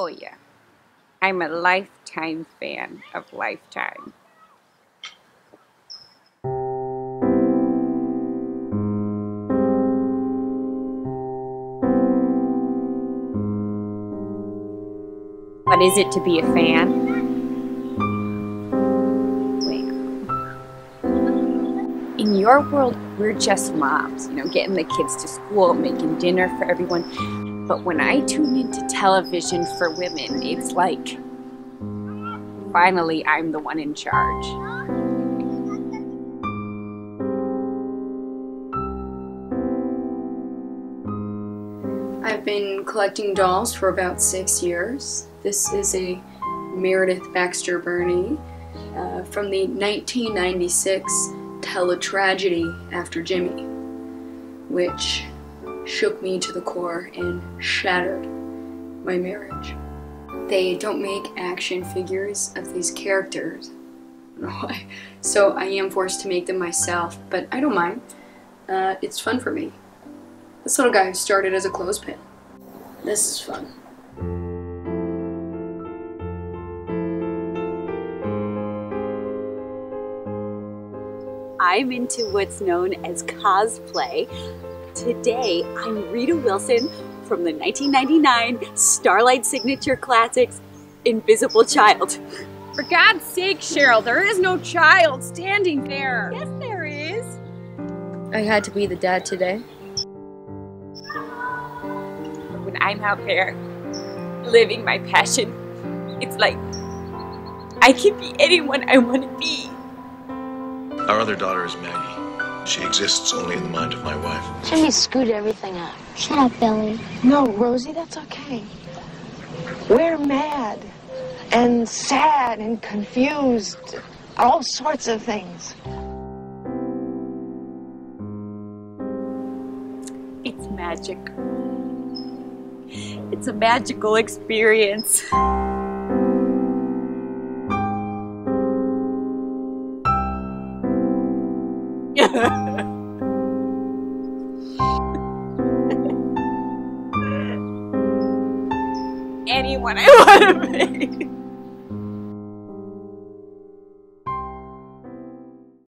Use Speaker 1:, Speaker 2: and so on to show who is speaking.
Speaker 1: Oh, yeah. I'm a lifetime fan of Lifetime. What is it to be a fan? In your world, we're just moms, you know, getting the kids to school, making dinner for everyone. But when I tune into television for women, it's like, finally, I'm the one in charge.
Speaker 2: I've been collecting dolls for about six years. This is a Meredith Baxter Birney uh, from the 1996 teletragedy after Jimmy, which shook me to the core and shattered my marriage. They don't make action figures of these characters, I so I am forced to make them myself, but I don't mind. Uh, it's fun for me. This little guy started as a clothespin. This is fun.
Speaker 3: I'm into what's known as cosplay. Today, I'm Rita Wilson from the 1999 Starlight Signature Classics Invisible Child.
Speaker 4: For God's sake, Cheryl, there is no child standing there.
Speaker 3: Yes, there is.
Speaker 2: I had to be the dad today.
Speaker 1: When I'm out there living my passion, it's like I can be anyone I want to be.
Speaker 5: Our other daughter is Maggie. She exists only in the mind of my wife.
Speaker 6: Jimmy screwed everything up.
Speaker 7: Shut up, Billy.
Speaker 8: No, Rosie, that's okay. We're mad and sad and confused. All sorts of things.
Speaker 3: It's magic. It's a magical experience.
Speaker 1: Anyone I want to be.